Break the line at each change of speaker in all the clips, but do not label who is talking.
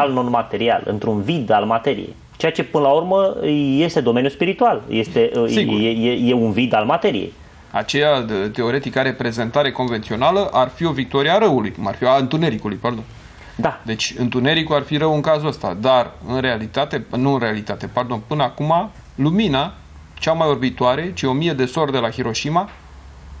non-material, într-un vid al materiei. Ceea ce, până la urmă, este domeniul spiritual. Este, e, e, e un vid al materiei.
Aceea teoretic are prezentare convențională ar fi o victorie a răului, cum ar fi a întunericului, pardon.
Da.
Deci întunericul ar fi rău în cazul ăsta, dar în realitate, nu în realitate, pardon, până acum, lumina, cea mai orbitoare, cei o mie de sori de la Hiroshima,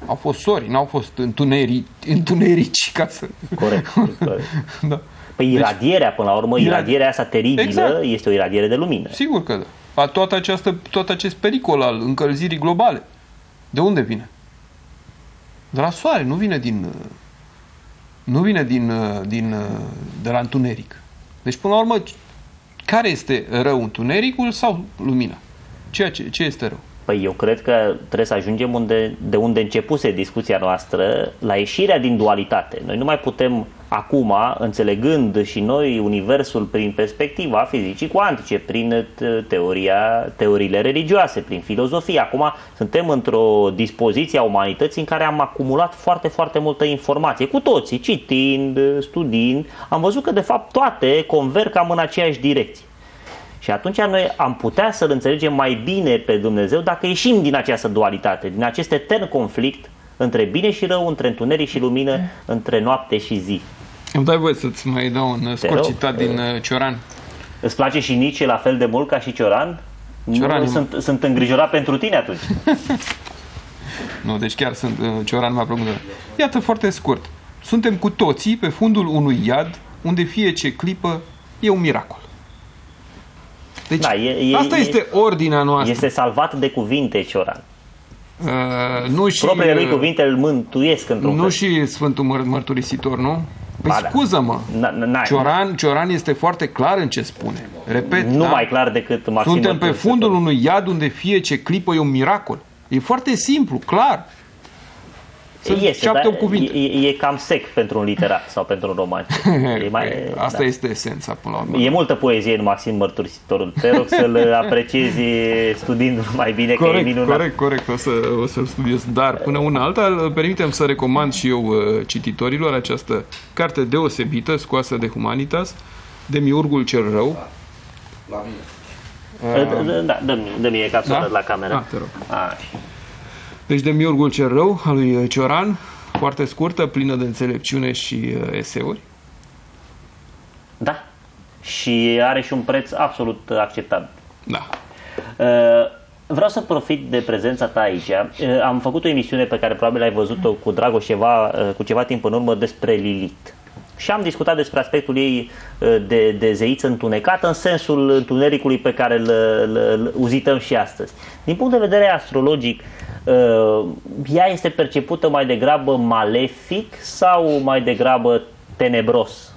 au fost sori, n-au fost întunerici, întunerici ca să...
Corect, corect. da. Păi deci, iradierea, până la urmă, iradierea asta teribilă exact. este o iradiere de lumină.
Sigur că da. Toată această, tot acest pericol al încălzirii globale, de unde vine? De la soare, nu vine din... Nu vine din, din, de la întuneric. Deci, până la urmă, care este rău, întunericul sau lumina? Ceea ce, ce este rău?
Păi eu cred că trebuie să ajungem unde, de unde începuse discuția noastră, la ieșirea din dualitate. Noi nu mai putem acum, înțelegând și noi universul prin perspectiva fizicii cuantice, prin teoria, teoriile religioase, prin filozofie. Acum suntem într-o dispoziție a umanității în care am acumulat foarte, foarte multă informație. Cu toții, citind, studiind, am văzut că de fapt toate converg cam în aceeași direcție. Și atunci noi am putea să-L înțelegem mai bine pe Dumnezeu dacă ieșim din această dualitate, din acest etern conflict între bine și rău, între întuneric și lumină, între noapte și zi.
Îmi dai voie să-ți mai dau un scurt citat din uh, Cioran.
Îți place și Nici la fel de mult ca și Cioran? Cioran nu, sunt, sunt îngrijorat pentru tine atunci.
nu, deci chiar sunt, uh, Cioran mi-a plăcut. Iată foarte scurt. Suntem cu toții pe fundul unui iad unde fie ce clipă e un miracol. Deci da, e, e, asta este ordinea noastră.
Este salvat de cuvinte Cioran.
Uh, nu și,
Propriile lui cuvinte îl mântuiesc într-un
Nu fel. și Sfântul Măr- Mărturisitor, nu? Păi ba, da. scuză-mă, Cioran, Cioran este foarte clar în ce spune. Repet,
Nu da? mai clar decât
Maxim Suntem pe fundul unui iad unde fie ce clipă e un miracol. E foarte simplu, clar.
Sunt este, șapte dar cuvinte. E, e cam sec pentru un literat sau pentru un roman.
E mai, Asta da. este esența până la urmă.
E multă poezie în Maxim Mărturisitorul. Te rog să-l apreciezi studiind mai bine
corect,
că e minunat.
Corect, corect, o, să, o să-l studiez. Dar până una alta, permitem să recomand și eu uh, cititorilor această carte deosebită, scoasă de Humanitas, de Miurgul cel Rău.
La mine. Uh, da, dă-mi, dă-mi e ca să da? la cameră.
Ah, te rog. Așa. Deci de Miurgul cel Rău, al lui Cioran, foarte scurtă, plină de înțelepciune și uh, eseuri.
Da. Și are și un preț absolut acceptabil.
Da.
Uh, vreau să profit de prezența ta aici. Uh, am făcut o emisiune pe care probabil ai văzut-o cu Dragoș ceva, cu ceva timp în urmă despre Lilith. Și am discutat despre aspectul ei de, de zeiță întunecată în sensul întunericului pe care îl, îl, îl uzităm și astăzi. Din punct de vedere astrologic, Uh, ea este percepută mai degrabă malefic sau mai degrabă tenebros?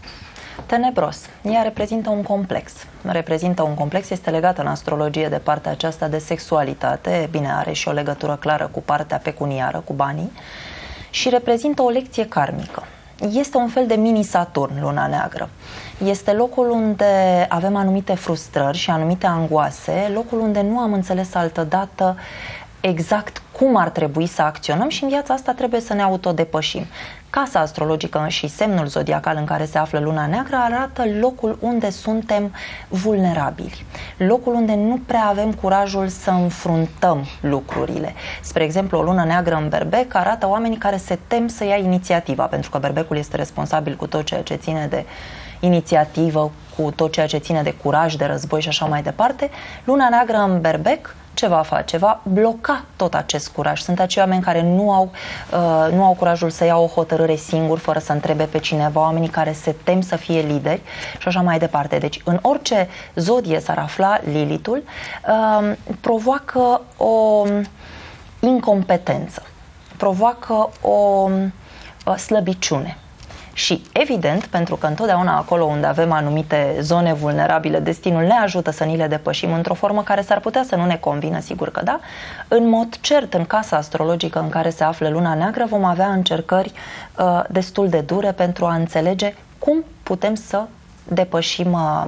Tenebros. Ea reprezintă un complex. Reprezintă un complex, este legată în astrologie de partea aceasta de sexualitate, bine, are și o legătură clară cu partea pecuniară, cu banii, și reprezintă o lecție karmică. Este un fel de mini-Saturn, luna neagră. Este locul unde avem anumite frustrări și anumite angoase, locul unde nu am înțeles altădată exact cum ar trebui să acționăm și în viața asta trebuie să ne autodepășim. Casa astrologică și semnul zodiacal în care se află luna neagră arată locul unde suntem vulnerabili, locul unde nu prea avem curajul să înfruntăm lucrurile. Spre exemplu, o lună neagră în berbec arată oamenii care se tem să ia inițiativa, pentru că berbecul este responsabil cu tot ceea ce ține de inițiativă, cu tot ceea ce ține de curaj, de război și așa mai departe. Luna neagră în berbec ce va face? Va bloca tot acest curaj. Sunt acei oameni care nu au, uh, nu au curajul să iau o hotărâre singur, fără să întrebe pe cineva, oamenii care se tem să fie lideri și așa mai departe. Deci, în orice zodie s-ar afla Lilitul, uh, provoacă o incompetență, provoacă o uh, slăbiciune. Și evident, pentru că întotdeauna acolo unde avem anumite zone vulnerabile, destinul ne ajută să ni le depășim într-o formă care s-ar putea să nu ne convină, sigur că da. În mod cert, în casa astrologică în care se află luna neagră, vom avea încercări uh, destul de dure pentru a înțelege cum putem să depășim uh,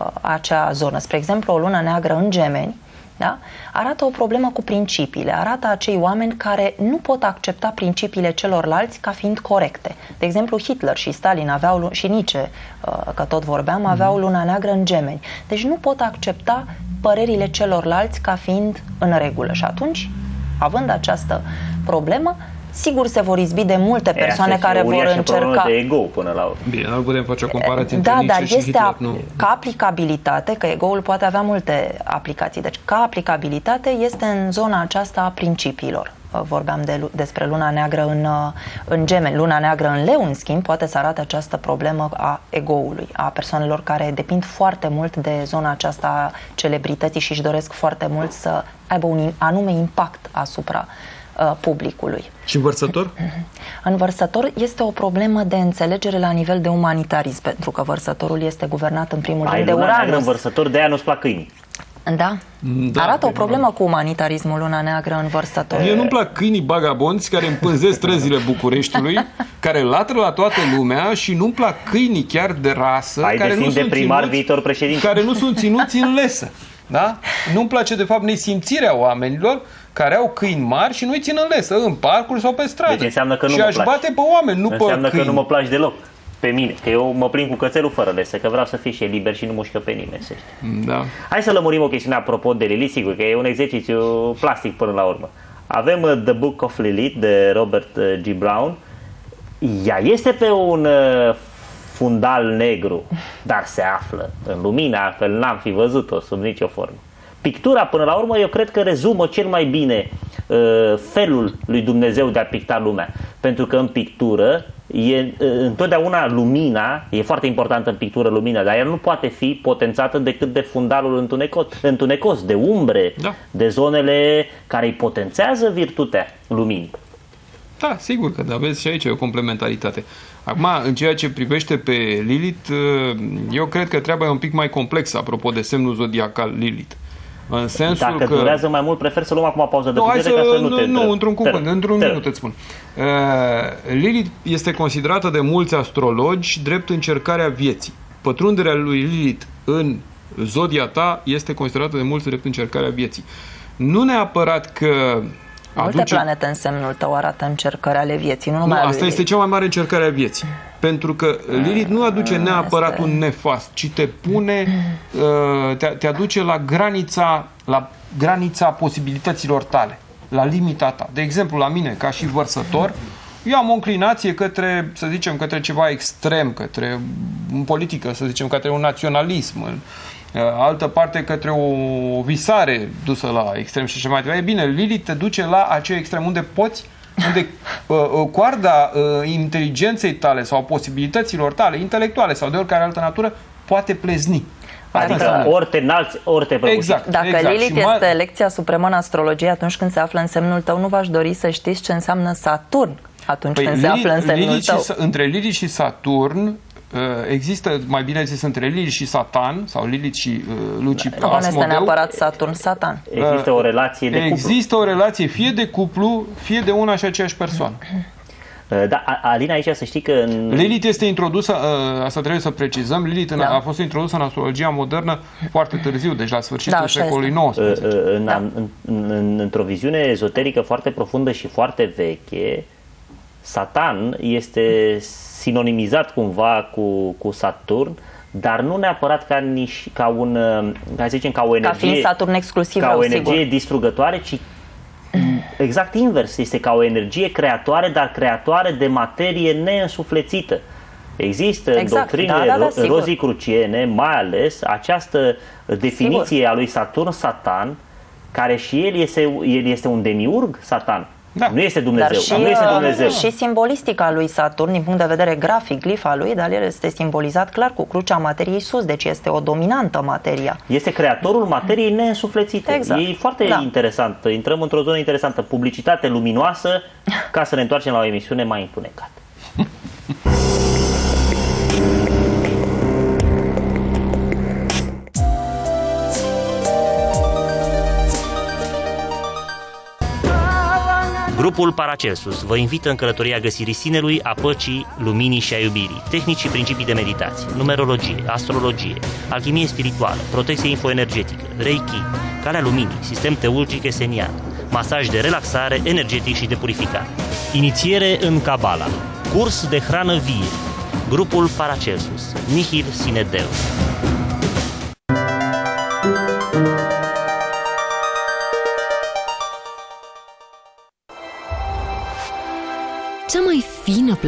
uh, acea zonă. Spre exemplu, o lună neagră în gemeni da? arată o problemă cu principiile, arată acei oameni care nu pot accepta principiile celorlalți ca fiind corecte. De exemplu, Hitler și Stalin aveau, și Nietzsche, uh, că tot vorbeam, aveau luna neagră în gemeni. Deci nu pot accepta părerile celorlalți ca fiind în regulă. Și atunci, având această problemă, sigur se vor izbi de multe persoane care vor încerca...
de ego până la urmă.
Bine, nu putem face o comparație
da,
între
dar
și
este
Hitler,
a,
nu.
ca aplicabilitate, că ego-ul poate avea multe aplicații, deci ca aplicabilitate este în zona aceasta a principiilor. Vorbeam de, despre luna neagră în, în gemeni. Luna neagră în leu, în schimb, poate să arate această problemă a egoului, a persoanelor care depind foarte mult de zona aceasta a celebrității și își doresc foarte mult să aibă un anume impact asupra uh, publicului.
Și învărsător?
În vărsător este o problemă de înțelegere la nivel de umanitarism, pentru că vărsătorul este guvernat în primul
Ai
rând de
luna neagră în
Uranus.
vărsător, de aia nu-ți plac câinii.
Da?
Da,
Arată o
pe
problemă cu umanitarismul luna neagră în vărsător.
Mie nu-mi plac câinii bagabonți care împânzesc străzile Bucureștiului, care latră la toată lumea și nu-mi plac câinii chiar de rasă,
Ai
care
de
nu
simț de
sunt
primar,
ținuți,
viitor președinte.
care nu sunt ținuți în lesă. Da? Nu-mi place, de fapt, nesimțirea oamenilor care au câini mari și nu-i țin în lesă, în parcuri sau pe stradă.
Deci înseamnă că nu
și
mă
aș
place.
bate pe oameni, nu
Înseamnă
pe
că
câini.
nu mă placi deloc pe mine, că eu mă plin cu cățelul fără lese, că vreau să fie și el liber și nu mușcă pe nimeni, să știi.
Da.
Hai să lămurim o chestiune apropo de Lilith, sigur că e un exercițiu plastic până la urmă. Avem uh, The Book of Lilith de Robert uh, G. Brown. Ea este pe un uh, fundal negru, dar se află în lumina, altfel n-am fi văzut-o sub nicio formă. Pictura, până la urmă, eu cred că rezumă cel mai bine uh, felul lui Dumnezeu de a picta lumea. Pentru că în pictură e uh, întotdeauna lumina, e foarte importantă în pictură lumina, dar ea nu poate fi potențată decât de fundalul întunecos, întunecos de umbre,
Da.
de zonele care îi potențează virtutea luminii.
Da, sigur că da, aveți și aici o complementaritate. Acum, în ceea ce privește pe Lilith, eu cred că treaba e un pic mai complexă, apropo de semnul zodiacal Lilith. În sensul
Dacă
că...
durează mai mult, prefer să luăm acum o pauză de
Nu, hai
putere
să...
ca să nu te
Nu,
întreb.
într-un
Te
cuvânt,
rog,
într-un
te rog.
minut îți spun. Uh, Lilith este considerată de mulți astrologi drept încercarea vieții. Pătrunderea lui Lilith în zodia ta este considerată de mulți drept încercarea vieții. Nu neapărat că
Multe planete în semnul tău arată încercări ale vieții, nu
Nu,
numai a lui
asta este
Lilith.
cea mai mare încercare a vieții. Pentru că Lilith nu aduce neapărat
este-
un nefast, ci te pune, uh, te, te aduce la granița, la granița posibilităților tale, la limita ta. De exemplu, la mine, ca și vărsător, eu am o înclinație către, să zicem, către ceva extrem, către în politică, să zicem, către un naționalism, în uh, altă parte către o visare dusă la extrem și așa mai departe. E bine, Lilith te duce la acel extrem unde poți unde uh, uh, coarda uh, inteligenței tale sau posibilităților tale, intelectuale sau de oricare altă natură, poate plezni. Asta
Adică
înseamnă.
ori te înalți, ori te prăbuși.
Exact.
Dacă
exact.
Lilith
Și ma-
este lecția supremă în astrologie, atunci când se află în semnul tău, nu v-aș dori să știți ce înseamnă Saturn atunci când se
Lilith-
află în semnul
Lilith
tău.
și, Sa- între Lilith și Saturn uh, există, mai bine zis, între Lilith și Satan sau Lilith și uh, Lucifer.
Nu este
Asmodeu,
neapărat Saturn, Satan.
Există o relație de cuplu.
Există o relație fie de cuplu, fie de una și aceeași persoană.
Uh, Da, A- Alina, aici să știi că în...
Lilith este introdusă, uh, asta trebuie să precizăm, Lilith în-
Da.
a fost introdusă în astrologia modernă foarte târziu, deci la sfârșitul
Da, așa
secolului
este.
XIX.
Uh, uh, în,
Da.
în, în, în, într-o viziune ezoterică foarte profundă și foarte veche, Satan este sinonimizat cumva cu, cu Saturn, dar nu neapărat ca, niș, ca un, uh, ca să zicem, ca o
Ca
energie,
fiind Saturn exclusiv,
ca
rău,
o energie
sigur.
distrugătoare, ci exact invers, este ca o energie creatoare, dar creatoare de materie neînsuflețită. Există în
Exact,
doctrinele
da, da, da,
ro-
sigur.
rozicruciene, mai ales această definiție a lui Saturn, Satan, care și el este, el este un demiurg, Satan.
Da.
Nu este Dumnezeu.
Dar și,
nu este
uh,
Dumnezeu.
și simbolistica lui Saturn, din punct de vedere grafic, glifa lui, dar el este simbolizat clar cu crucea materiei sus, deci este o dominantă materia.
Este creatorul materiei neînsuflețite.
Exact.
E foarte
Da.
interesant. Intrăm într-o zonă interesantă. Publicitate luminoasă ca să ne întoarcem la o emisiune mai întunecată. Grupul Paracelsus vă invită în călătoria găsirii sinelui, a păcii, luminii și a iubirii, tehnici și principii de meditație, numerologie, astrologie, alchimie spirituală, protecție infoenergetică, reiki, calea luminii, sistem teurgic esenian, masaj de relaxare, energetic și de purificare. Inițiere în Cabala, curs de hrană vie, grupul Paracelsus, Nihil Sinedeu.
Cea mai fină